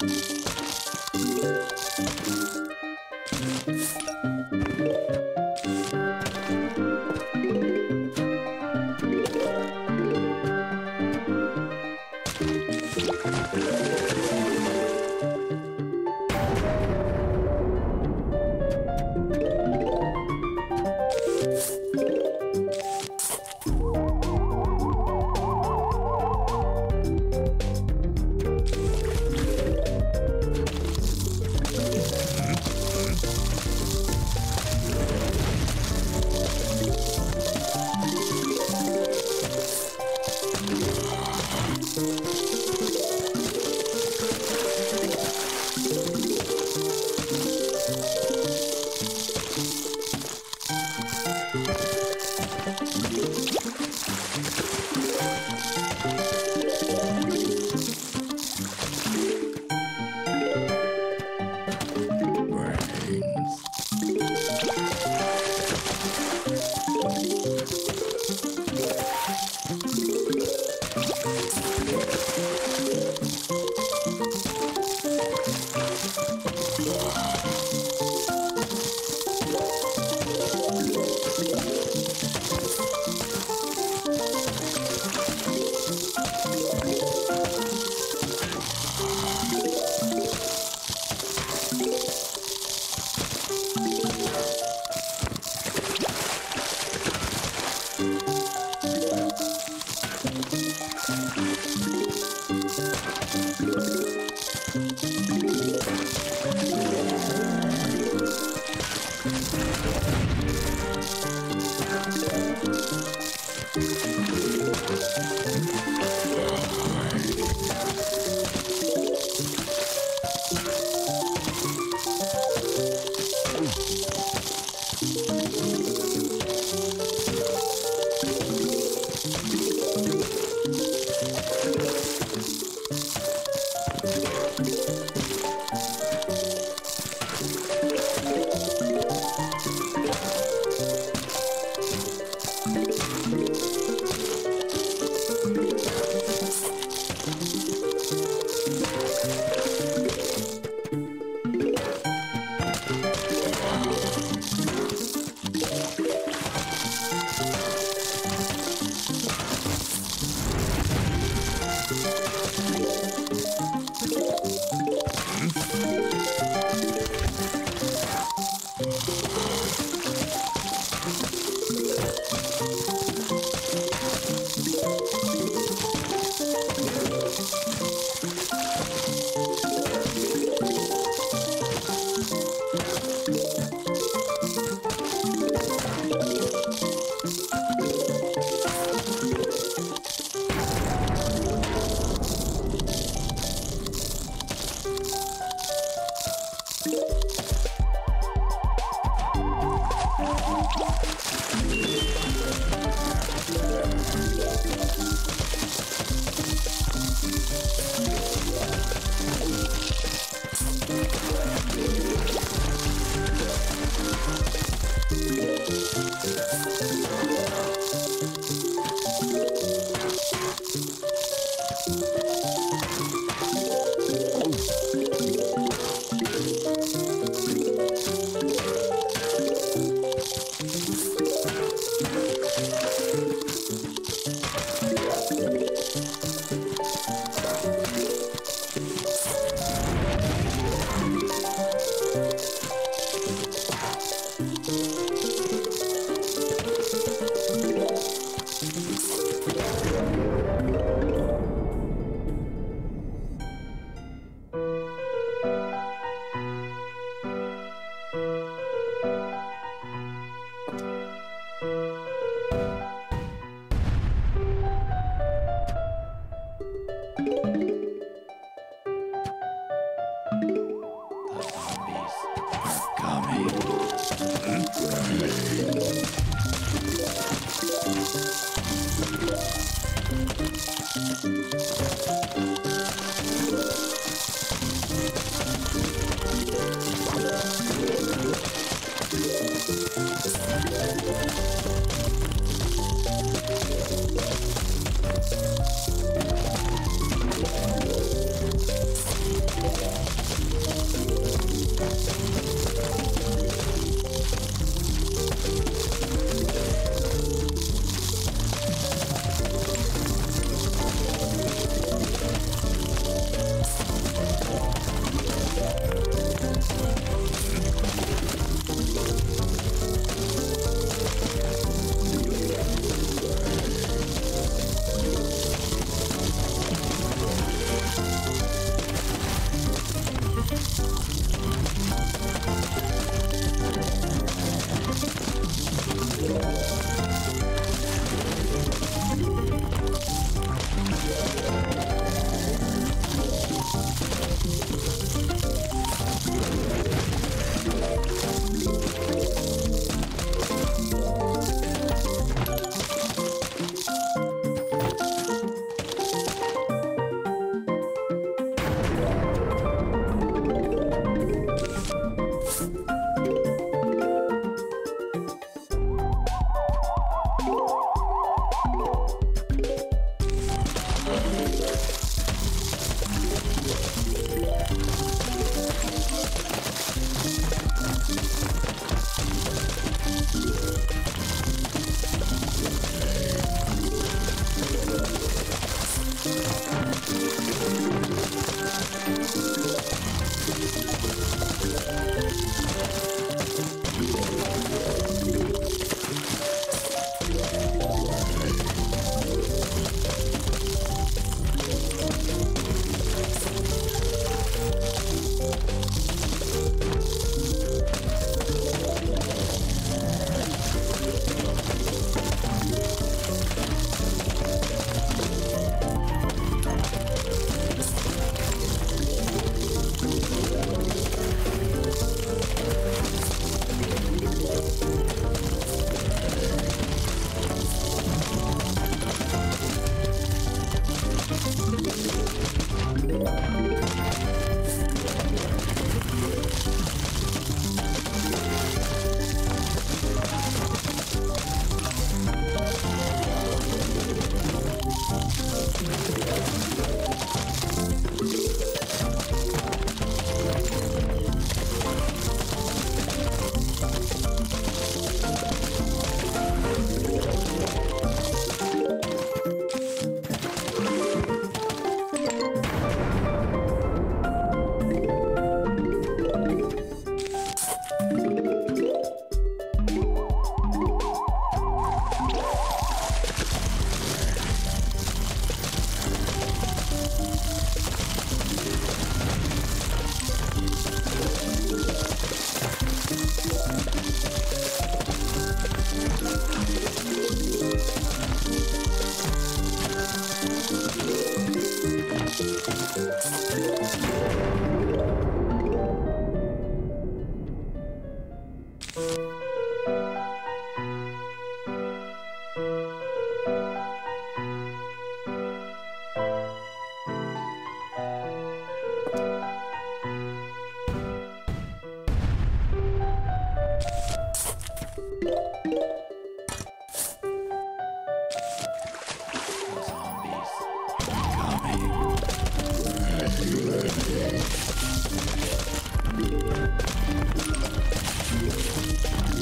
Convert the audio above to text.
you Let's go.